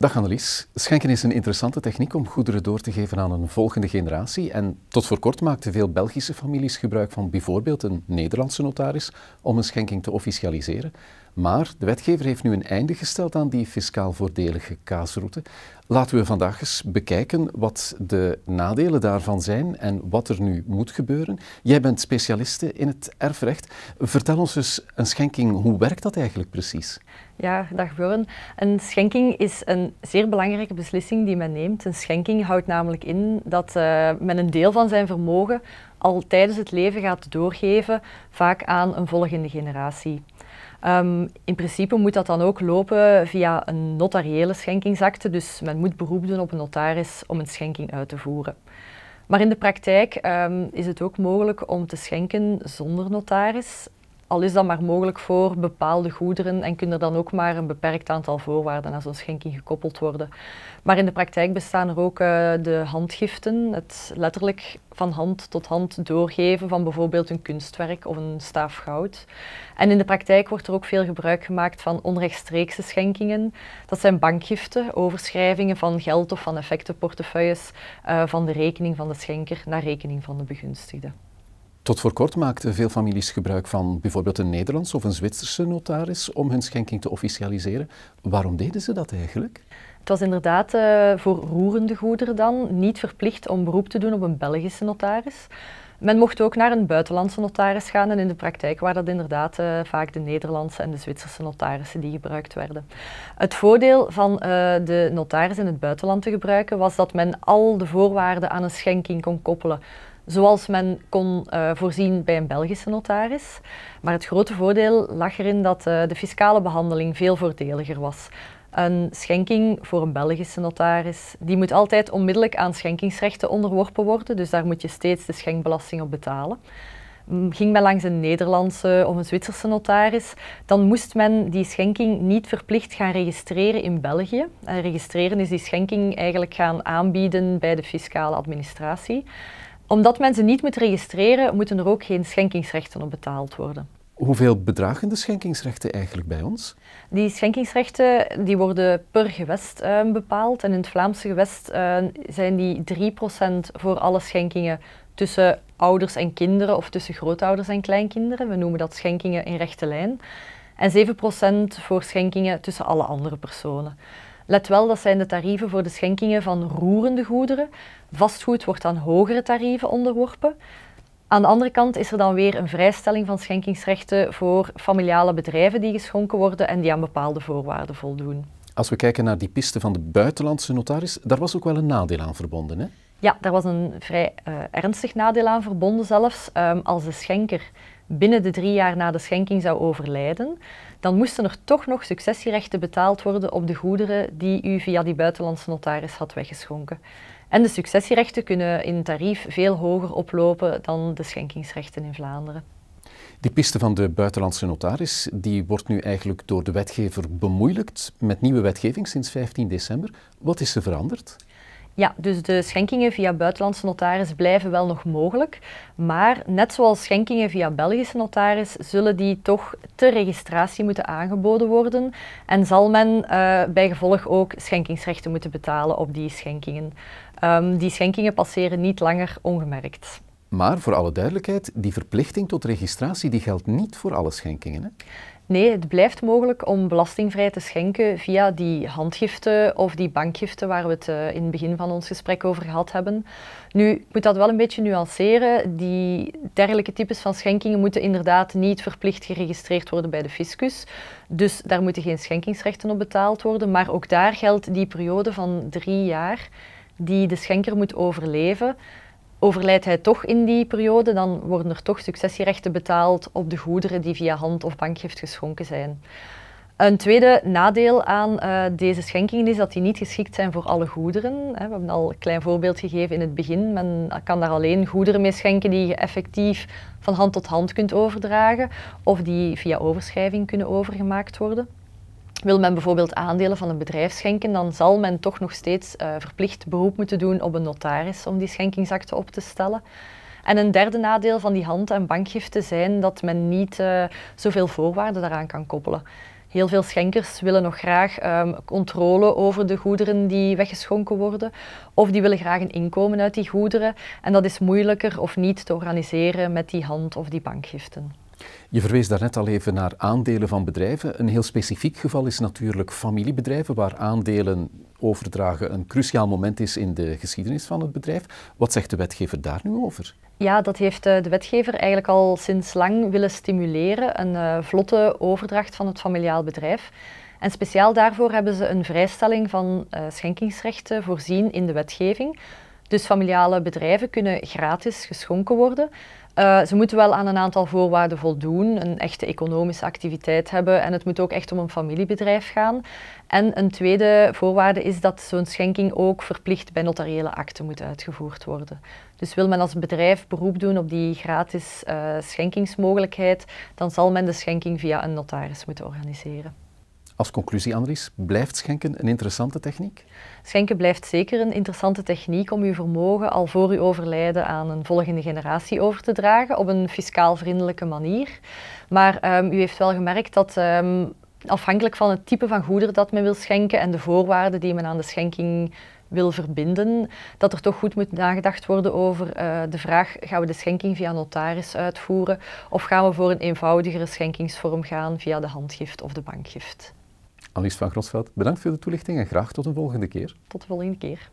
Dag Annelies. Schenken is een interessante techniek om goederen door te geven aan een volgende generatie. En tot voor kort maakten veel Belgische families gebruik van bijvoorbeeld een Nederlandse notaris om een schenking te officialiseren. Maar de wetgever heeft nu een einde gesteld aan die fiscaal voordelige kaasroute. Laten we vandaag eens bekijken wat de nadelen daarvan zijn en wat er nu moet gebeuren. Jij bent specialiste in het erfrecht. Vertel ons eens een schenking, hoe werkt dat eigenlijk precies? Ja, dag Bjorn. Een schenking is een zeer belangrijke beslissing die men neemt. Een schenking houdt namelijk in dat uh, men een deel van zijn vermogen al tijdens het leven gaat doorgeven, vaak aan een volgende generatie. Um, in principe moet dat dan ook lopen via een notariële schenkingsakte, dus men moet beroep doen op een notaris om een schenking uit te voeren. Maar in de praktijk um, is het ook mogelijk om te schenken zonder notaris al is dat maar mogelijk voor bepaalde goederen en kunnen er dan ook maar een beperkt aantal voorwaarden aan zo'n schenking gekoppeld worden. Maar in de praktijk bestaan er ook uh, de handgiften, het letterlijk van hand tot hand doorgeven van bijvoorbeeld een kunstwerk of een staaf goud. En in de praktijk wordt er ook veel gebruik gemaakt van onrechtstreekse schenkingen. Dat zijn bankgiften, overschrijvingen van geld of van effectenportefeuilles uh, van de rekening van de schenker naar rekening van de begunstigde. Tot voor kort maakten veel families gebruik van bijvoorbeeld een Nederlandse of een Zwitserse notaris om hun schenking te officialiseren. Waarom deden ze dat eigenlijk? Het was inderdaad uh, voor roerende goederen dan niet verplicht om beroep te doen op een Belgische notaris. Men mocht ook naar een buitenlandse notaris gaan en in de praktijk waren dat inderdaad uh, vaak de Nederlandse en de Zwitserse notarissen die gebruikt werden. Het voordeel van uh, de notaris in het buitenland te gebruiken was dat men al de voorwaarden aan een schenking kon koppelen zoals men kon uh, voorzien bij een Belgische notaris. Maar het grote voordeel lag erin dat uh, de fiscale behandeling veel voordeliger was. Een schenking voor een Belgische notaris, die moet altijd onmiddellijk aan schenkingsrechten onderworpen worden, dus daar moet je steeds de schenkbelasting op betalen. Ging men langs een Nederlandse of een Zwitserse notaris, dan moest men die schenking niet verplicht gaan registreren in België. En registreren is die schenking eigenlijk gaan aanbieden bij de fiscale administratie omdat men ze niet moet registreren, moeten er ook geen schenkingsrechten op betaald worden. Hoeveel bedragen de schenkingsrechten eigenlijk bij ons? Die schenkingsrechten die worden per gewest uh, bepaald. En in het Vlaamse gewest uh, zijn die 3% voor alle schenkingen tussen ouders en kinderen of tussen grootouders en kleinkinderen. We noemen dat schenkingen in rechte lijn. En 7% voor schenkingen tussen alle andere personen. Let wel, dat zijn de tarieven voor de schenkingen van roerende goederen. Vastgoed wordt aan hogere tarieven onderworpen. Aan de andere kant is er dan weer een vrijstelling van schenkingsrechten voor familiale bedrijven die geschonken worden en die aan bepaalde voorwaarden voldoen. Als we kijken naar die piste van de buitenlandse notaris, daar was ook wel een nadeel aan verbonden, hè? Ja, daar was een vrij uh, ernstig nadeel aan verbonden zelfs. Um, als de schenker binnen de drie jaar na de schenking zou overlijden, dan moesten er toch nog successierechten betaald worden op de goederen die u via die buitenlandse notaris had weggeschonken. En de successierechten kunnen in tarief veel hoger oplopen dan de schenkingsrechten in Vlaanderen. Die piste van de buitenlandse notaris die wordt nu eigenlijk door de wetgever bemoeilijkt met nieuwe wetgeving sinds 15 december. Wat is er veranderd? Ja, dus de schenkingen via buitenlandse notaris blijven wel nog mogelijk. Maar net zoals schenkingen via Belgische notaris zullen die toch ter registratie moeten aangeboden worden. En zal men uh, bij gevolg ook schenkingsrechten moeten betalen op die schenkingen. Um, die schenkingen passeren niet langer ongemerkt. Maar voor alle duidelijkheid, die verplichting tot registratie die geldt niet voor alle schenkingen. Hè? Nee, het blijft mogelijk om belastingvrij te schenken via die handgiften of die bankgiften waar we het uh, in het begin van ons gesprek over gehad hebben. Nu, ik moet dat wel een beetje nuanceren. Die dergelijke types van schenkingen moeten inderdaad niet verplicht geregistreerd worden bij de fiscus. Dus daar moeten geen schenkingsrechten op betaald worden. Maar ook daar geldt die periode van drie jaar die de schenker moet overleven overlijdt hij toch in die periode, dan worden er toch successierechten betaald op de goederen die via hand of bankgift geschonken zijn. Een tweede nadeel aan uh, deze schenkingen is dat die niet geschikt zijn voor alle goederen. We hebben al een klein voorbeeld gegeven in het begin. Men kan daar alleen goederen mee schenken die je effectief van hand tot hand kunt overdragen of die via overschrijving kunnen overgemaakt worden. Wil men bijvoorbeeld aandelen van een bedrijf schenken, dan zal men toch nog steeds uh, verplicht beroep moeten doen op een notaris om die schenkingsakte op te stellen. En een derde nadeel van die hand- en bankgiften zijn dat men niet uh, zoveel voorwaarden daaraan kan koppelen. Heel veel schenkers willen nog graag ehm, controle over de goederen die weggeschonken worden. Of die willen graag een inkomen uit die goederen. En dat is moeilijker of niet te organiseren met die hand- of die bankgiften. Je verwees daarnet al even naar aandelen van bedrijven. Een heel specifiek geval is natuurlijk familiebedrijven, waar aandelen overdragen een cruciaal moment is in de geschiedenis van het bedrijf. Wat zegt de wetgever daar nu over? Ja, dat heeft eh, de wetgever eigenlijk al sinds lang willen stimuleren, een uh, vlotte overdracht van het familiaal bedrijf. En speciaal daarvoor hebben ze een vrijstelling van uh, schenkingsrechten voorzien in de wetgeving. Dus familiale bedrijven kunnen gratis geschonken worden. Uh, ze moeten wel aan een aantal voorwaarden voldoen, een echte economische activiteit hebben en het moet ook echt om een familiebedrijf gaan. En een tweede voorwaarde is dat zo'n schenking ook verplicht bij notariële akten moet uitgevoerd worden. Dus wil men als bedrijf beroep doen op die gratis uh, schenkingsmogelijkheid, dan zal men de schenking via een notaris moeten organiseren. Als conclusie, Annelies, blijft schenken een interessante techniek? Schenken blijft zeker een interessante techniek om uw vermogen al voor uw overlijden aan een volgende generatie over te dragen op een fiscaal vriendelijke manier. Maar um, u heeft wel gemerkt dat um, afhankelijk van het type van goederen dat men wil schenken en de voorwaarden die men aan de schenking wil verbinden, dat er toch goed moet nagedacht worden over uh, de vraag, gaan we de schenking via notaris uitvoeren of gaan we voor een eenvoudigere schenkingsvorm gaan via de handgift of de bankgift. Alice van Grosveld, bedankt voor de toelichting en graag tot een volgende keer. Tot de volgende keer.